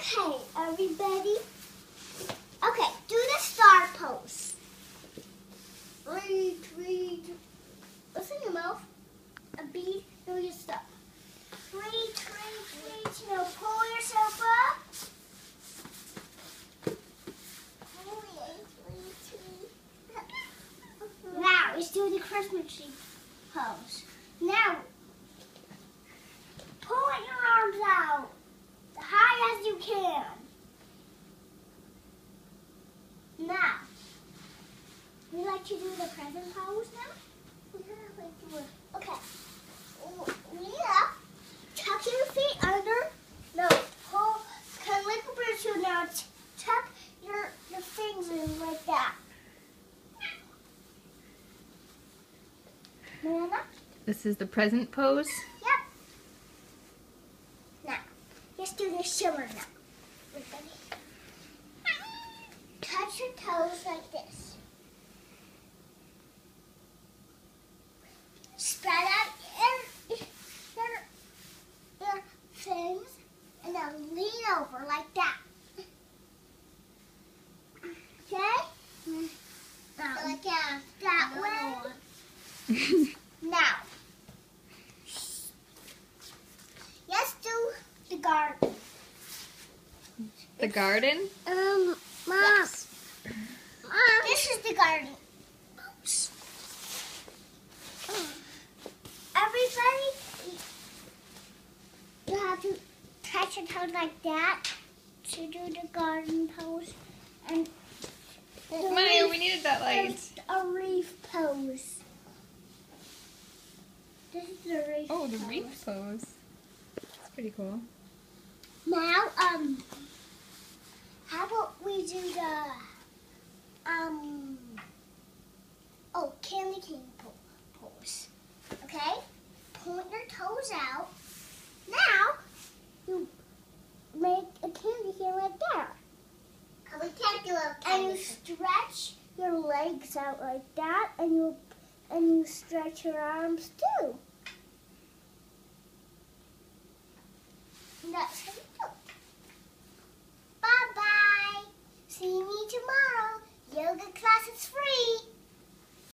Okay, everybody. Okay, do the star pose. Three, three, two. What's in your mouth? A bead. No, you stop. Three, three, three, two. Pull yourself up. Now, let's do the Christmas tree pose. Now, pull your arms out as high as you can. Now, we like to do the present pose now. Okay. Lean up. Tuck your feet under. No, pull. Come like a bird shoe now. Tuck your your things in like that. Nana? This is the present pose. Yep. Now, let's do the shimmer now. Everybody. Touch your toes like this. Spread out your, your, your things and then lean over like that. Okay? Now, like that, that way. Now, let's do the garden. The garden. Um, Mom. Yes. Mom. This is the garden. Oops. Everybody, you have to touch your toes like that to do the garden pose. And Maya, we needed that light. a reef pose. This is the reef. Oh, the reef pose. That's pretty cool. Now, um, how about we do the, um, oh, candy cane po- pose. Okay? Point your toes out. Now, you make a candy cane like that. We can't do a And you stretch your legs out like that, and you and you stretch your arms too.